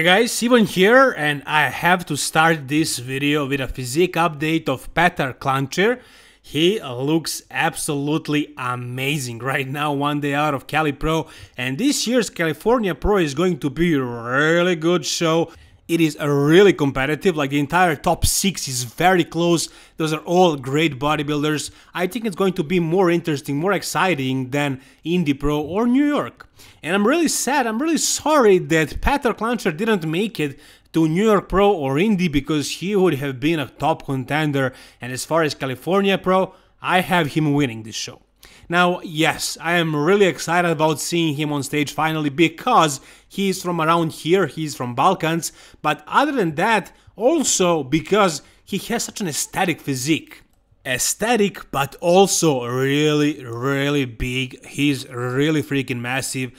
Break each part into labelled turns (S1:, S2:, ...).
S1: Hey guys, Ivan here and I have to start this video with a physique update of Petar Klancir. He looks absolutely amazing right now, one day out of Cali Pro and this year's California Pro is going to be a really good show. It is a really competitive, like the entire top 6 is very close, those are all great bodybuilders. I think it's going to be more interesting, more exciting than Indy Pro or New York. And I'm really sad, I'm really sorry that Petar Klancir didn't make it to New York Pro or Indy because he would have been a top contender and as far as California Pro, I have him winning this show. Now, yes, I am really excited about seeing him on stage finally because he's from around here, he's from Balkans, but other than that, also because he has such an aesthetic physique. Aesthetic, but also really, really big. He's really freaking massive.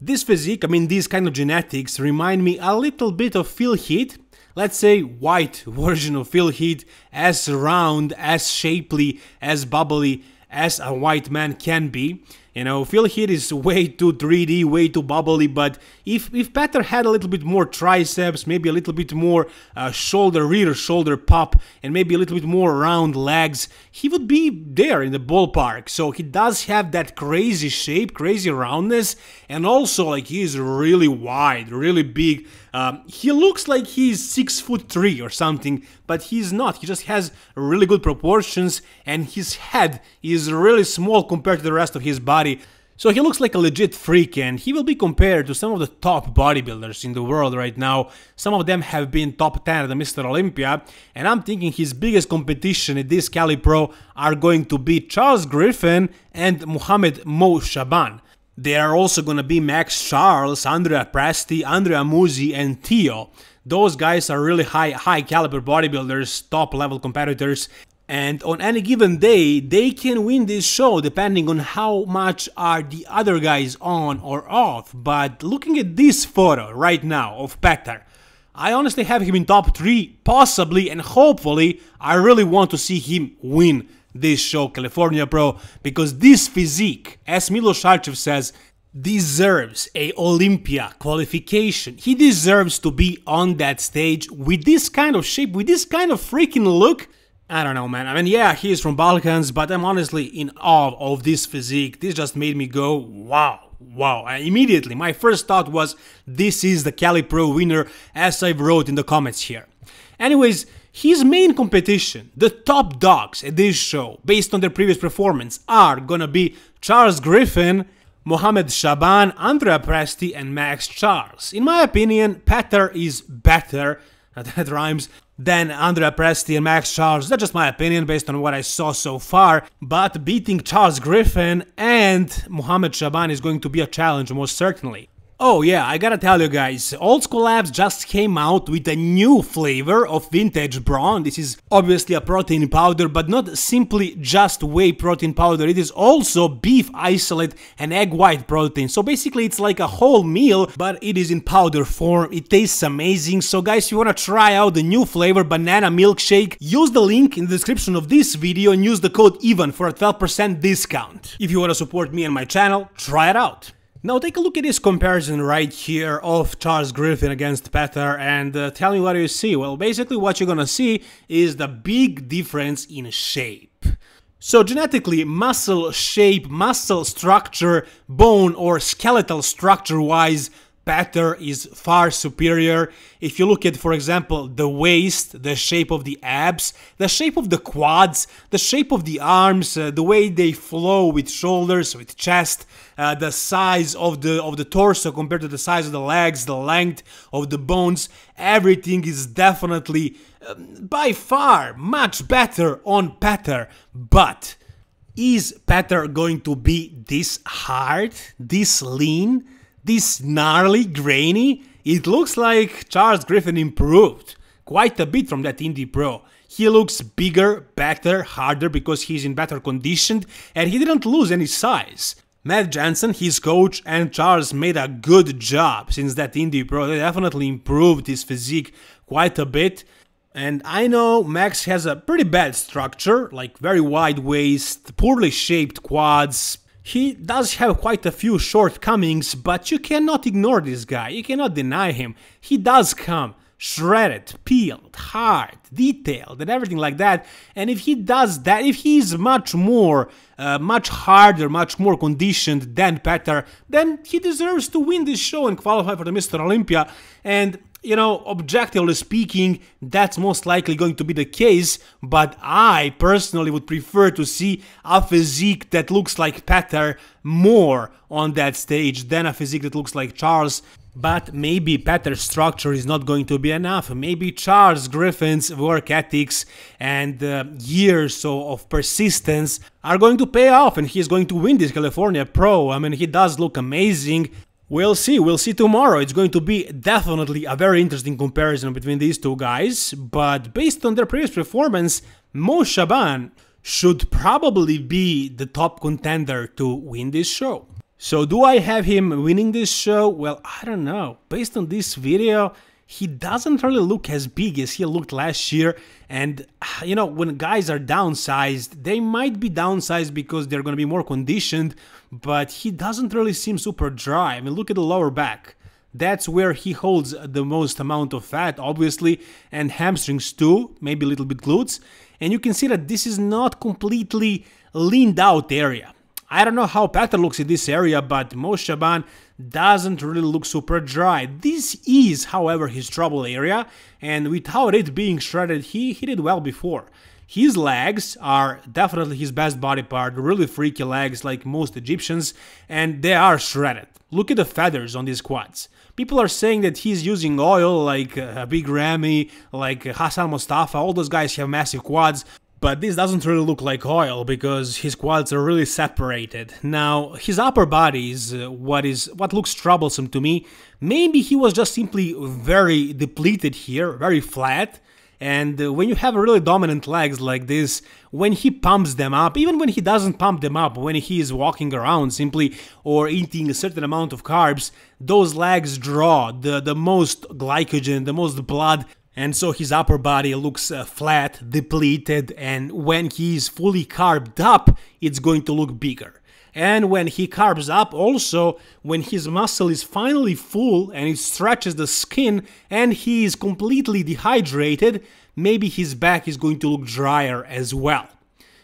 S1: This physique, I mean, these kind of genetics remind me a little bit of Phil Heath, let's say white version of Phil Heath, as round, as shapely, as bubbly, as a white man can be. You know, Phil Heath is way too 3D, way too bubbly, but if, if Petar had a little bit more triceps, maybe a little bit more uh, shoulder, rear shoulder pop, and maybe a little bit more round legs, he would be there in the ballpark. So he does have that crazy shape, crazy roundness, and also like he is really wide, really big. Um, he looks like he's six foot three or something, but he's not. He just has really good proportions, and his head is really small compared to the rest of his body body. So he looks like a legit freak and he will be compared to some of the top bodybuilders in the world right now. Some of them have been top 10 at the Mr. Olympia and I'm thinking his biggest competition at this Cali Pro are going to be Charles Griffen and Mohamed Mo Shaaban. There are also gonna be Max Charles, Andrea Presti, Andrea Musi and Theo. Those guys are really high high caliber bodybuilders, top level competitors and on any given day they can win this show depending on how much are the other guys on or off but looking at this photo right now of Petar I honestly have him in top 3 possibly and hopefully I really want to see him win this show California Pro because this physique as Milo Sarcev says deserves a Olympia qualification. He deserves to be on that stage with this kind of shape, with this kind of freaking look. I don't know, man. I mean, yeah, he's from Balkans, but I'm honestly in awe of this physique. This just made me go, wow, wow. Immediately, my first thought was, this is the Cali Pro winner, as I wrote in the comments here. Anyways, his main competition, the top dogs at this show, based on their previous performance, are gonna be Charles Griffen, Mohamed Shaaban, Andrea Presti, and Max Charles. In my opinion, Petar is better, that rhymes, than Andrea Presti and Max Charles. That's just my opinion based on what I saw so far. But beating Charles Griffen and Mohamed Shaaban is going to be a challenge most certainly. Oh yeah, I gotta tell you guys, Old School Labs just came out with a new flavor of vintage brawn. This is obviously a protein powder, but not simply just whey protein powder. It is also beef isolate and egg white protein. So basically it's like a whole meal, but it is in powder form. It tastes amazing. So guys, if you wanna try out the new flavor banana milkshake, use the link in the description of this video and use the code IVAN for a 12% discount. If you wanna support me and my channel, try it out. Now take a look at this comparison right here of Charles Griffen against Petar and uh, tell me what you see. Well, basically what you're gonna see is the big difference in shape. So genetically, muscle shape, muscle structure, bone or skeletal structure wise, Petar is far superior. If you look at, for example, the waist, the shape of the abs, the shape of the quads, the shape of the arms, uh, the way they flow with shoulders, with chest, uh, the size of the of the torso compared to the size of the legs, the length of the bones, everything is definitely uh, by far much better on Petar. But is Petar going to be this hard, this lean? This gnarly, grainy, it looks like Charles Griffen improved quite a bit from that Indy Pro. He looks bigger, better, harder because he's in better condition and he didn't lose any size. Matt Jansen, his coach, and Charles made a good job since that Indy Pro. They definitely improved his physique quite a bit. And I know Max has a pretty bad structure, like very wide waist, poorly shaped quads, He does have quite a few shortcomings, but you cannot ignore this guy, you cannot deny him. He does come shredded, peeled, hard, detailed, and everything like that. And if he does that, if he's much more, uh, much harder, much more conditioned than Petar, then he deserves to win this show and qualify for the Mr. Olympia. And you know, objectively speaking, that's most likely going to be the case, but I personally would prefer to see a physique that looks like Petar more on that stage than a physique that looks like Charles. But maybe Petar's structure is not going to be enough. Maybe Charles Griffen's work ethics and uh, years so of persistence are going to pay off and he's going to win this California Pro. I mean, he does look amazing. We'll see, we'll see tomorrow. It's going to be definitely a very interesting comparison between these two guys, but based on their previous performance, Mo Shaaban should probably be the top contender to win this show. So do I have him winning this show? Well, I don't know. Based on this video, he doesn't really look as big as he looked last year. And, ah, you know, when guys are downsized, they might be downsized because they're going to be more conditioned, but he doesn't really seem super dry. I mean, look at the lower back. That's where he holds the most amount of fat, obviously, and hamstrings too, maybe a little bit glutes. And you can see that this is not completely leaned out area. I don't know how Petar looks in this area, but Mo Shaaban doesn't really look super dry. This is, however, his trouble area, and without it being shredded, he, he did well before. His legs are definitely his best body part, really freaky legs like most Egyptians, and they are shredded. Look at the feathers on these quads. People are saying that he's using oil like uh, Big Ramy, like Hassan Mustafa, all those guys have massive quads, but this doesn't really look like oil because his quads are really separated. Now, his upper body is uh, what is what looks troublesome to me. Maybe he was just simply very depleted here, very flat. And uh, when you have really dominant legs like this, when he pumps them up, even when he doesn't pump them up, when he is walking around simply or eating a certain amount of carbs, those legs draw the, the most glycogen, the most blood and so his upper body looks uh, flat, depleted, and when he's fully carved up, it's going to look bigger. And when he carves up, also, when his muscle is finally full and it stretches the skin and he is completely dehydrated, maybe his back is going to look drier as well.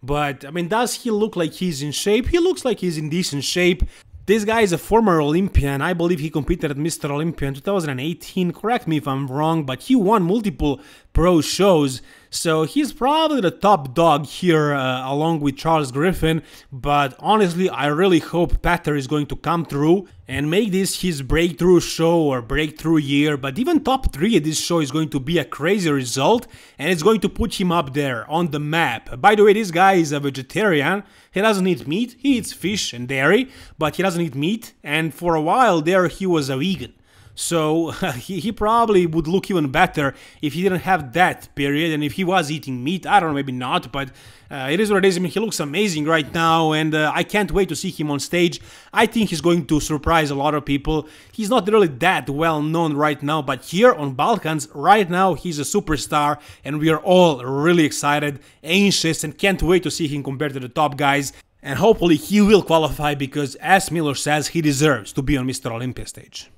S1: But, I mean, does he look like he's in shape? He looks like he's in decent shape. This guy is a former Olympian. I believe he competed at Mr. Olympia in 2018. Correct me if I'm wrong, but he won multiple pro shows. So he's probably the top dog here uh, along with Charles Griffen. But honestly, I really hope Petar is going to come through and make this his breakthrough show or breakthrough year. But even top 3 at this show is going to be a crazy result and it's going to put him up there on the map. By the way, this guy is a vegetarian. He doesn't eat meat, he eats fish and dairy, but he doesn't eat meat. And for a while there, he was a vegan. So he, he probably would look even better if he didn't have that period and if he was eating meat. I don't know, maybe not, but uh, it is what it is. I mean, he looks amazing right now, and uh, I can't wait to see him on stage. I think he's going to surprise a lot of people. He's not really that well known right now, but here on Balkans, right now, he's a superstar, and we are all really excited, anxious, and can't wait to see him compared to the top guys. And hopefully he will qualify because, as Milo says, he deserves to be on Mr. Olympia stage.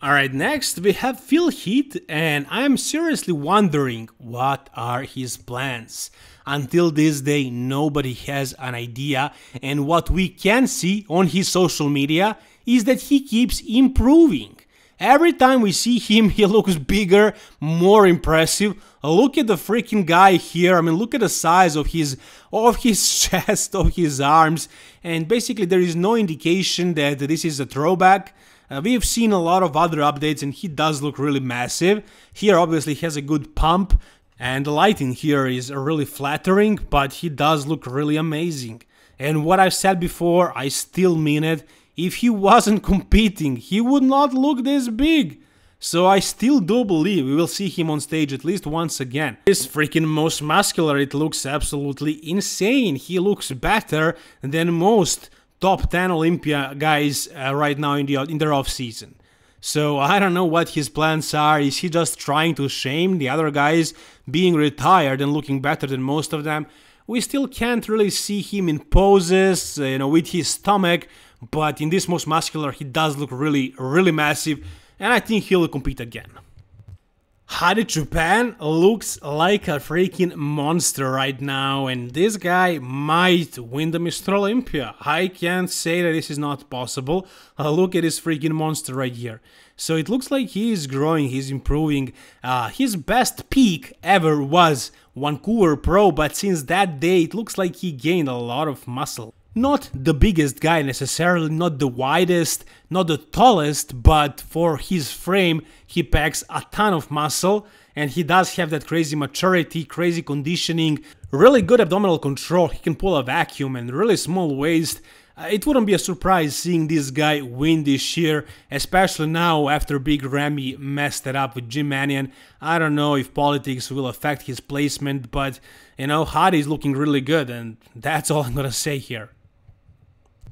S1: Alright, next we have Phil Heath, and I'm seriously wondering what are his plans. Until this day, nobody has an idea, and what we can see on his social media is that he keeps improving. Every time we see him, he looks bigger, more impressive. Look at the freaking guy here. I mean, look at the size of his of his chest, of his arms, and basically there is no indication that this is a throwback. Uh, we've seen a lot of other updates and he does look really massive. Here obviously has a good pump and the lighting here is really flattering, but he does look really amazing. And what I've said before, I still mean it. If he wasn't competing, he would not look this big. So I still do believe we will see him on stage at least once again. This freaking most muscular, it looks absolutely insane. He looks better than most top 10 Olympia guys uh, right now in the in their off season. So I don't know what his plans are. Is he just trying to shame the other guys being retired and looking better than most of them? we still can't really see him in poses, uh, you know, with his stomach, but in this most muscular, he does look really, really massive, and I think he'll compete again. Hadi Choopan looks like a freaking monster right now, and this guy might win the Mr. Olympia. I can't say that this is not possible. Uh, look at this freaking monster right here. So it looks like he is growing, he's improving. Uh, his best peak ever was Vancouver Pro, but since that day, it looks like he gained a lot of muscle. Not the biggest guy necessarily, not the widest, not the tallest, but for his frame, he packs a ton of muscle and he does have that crazy maturity, crazy conditioning, really good abdominal control. He can pull a vacuum and really small waist. Uh, it wouldn't be a surprise seeing this guy win this year, especially now after Big Ramy messed it up with Jim Manion. I don't know if politics will affect his placement, but you know, Hadi is looking really good, and that's all I'm gonna say here.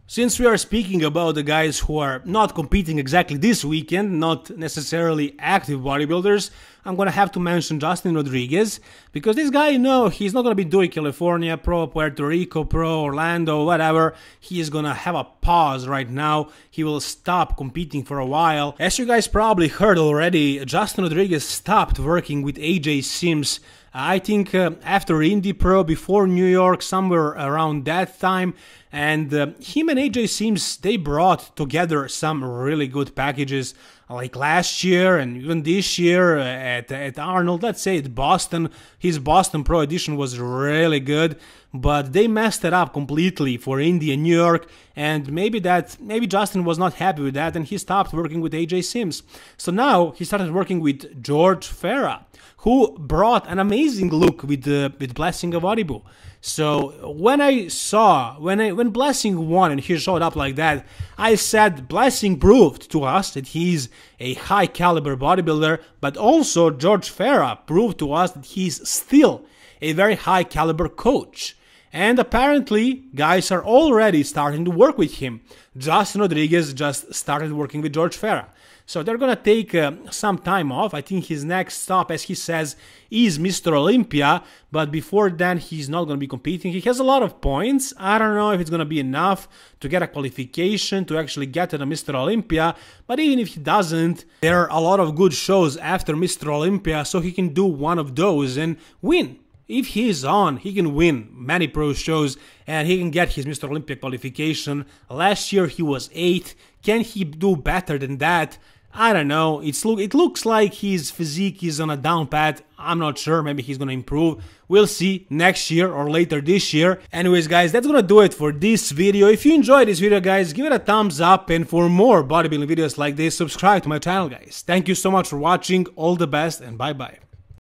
S1: Since we are speaking about the guys who are not competing exactly this weekend, not necessarily active bodybuilders, I'm gonna have to mention Justin Rodriguez, because this guy, you know, he's not gonna be doing California Pro, Puerto Rico Pro, Orlando, whatever. He is gonna have a pause right now. He will stop competing for a while. As you guys probably heard already, Justin Rodriguez stopped working with AJ Sims I think uh, after Indy Pro, before New York, somewhere around that time, and uh, him and AJ Sims they brought together some really good packages like last year and even this year at, at Arnold. Let's say at Boston, his Boston Pro edition was really good, but they messed it up completely for Indy and New York, and maybe that maybe Justin was not happy with that, and he stopped working with AJ Sims. So now he started working with George Farah, who brought an amazing look with uh, with Blessing Awodibu. So when I saw when I when Blessing won and he showed up like that, I said Blessing proved to us that he's a high caliber bodybuilder, but also George Farah proved to us that he's still a very high caliber coach. And apparently, guys are already starting to work with him. Justin Rodriguez just started working with George Farah. So they're gonna take uh, some time off. I think his next stop, as he says, is Mr. Olympia. But before then, he's not gonna be competing. He has a lot of points. I don't know if it's gonna be enough to get a qualification to actually get to the Mr. Olympia. But even if he doesn't, there are a lot of good shows after Mr. Olympia, so he can do one of those and win if he is on, he can win many pro shows and he can get his Mr. Olympia qualification. Last year he was 8th. Can he do better than that? I don't know. It's look it looks like his physique is on a down path. I'm not sure. Maybe he's gonna improve. We'll see next year or later this year. Anyways, guys, that's gonna do it for this video. If you enjoyed this video, guys, give it a thumbs up. And for more bodybuilding videos like this, subscribe to my channel, guys. Thank you so much for watching. All the best and bye bye.